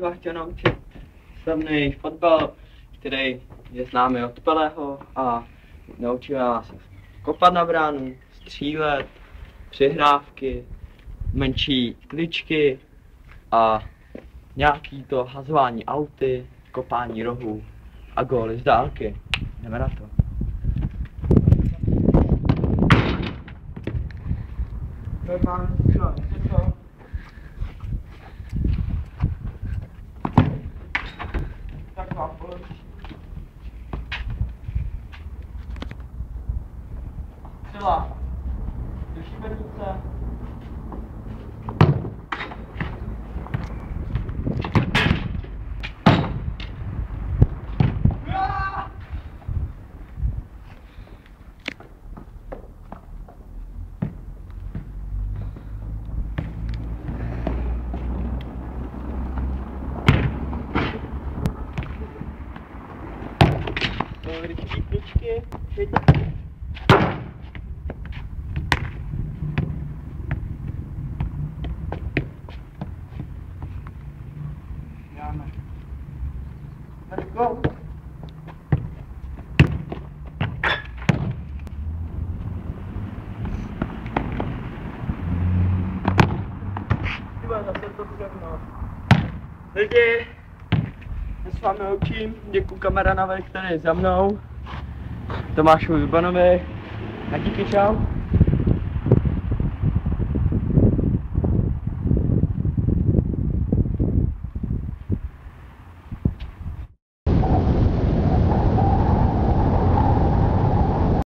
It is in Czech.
vás chtěl naučit slavný fotbal, který je známý od Peleho a naučí vás kopat na bránu, střílet, přihrávky, menší kličky a nějaký to hazování auty, kopání rohů a góly z dálky. Jdeme na to. Normálně co, vám položí. Střela. Do šibenice. Rychlý kličky. Šejte. Dáme. Let's go. Chyba zase to všechno. Lidi, já s vámi učím, děkuji kamaranovi, který je za mnou. Tomášovi Urbanovi. A díky čau.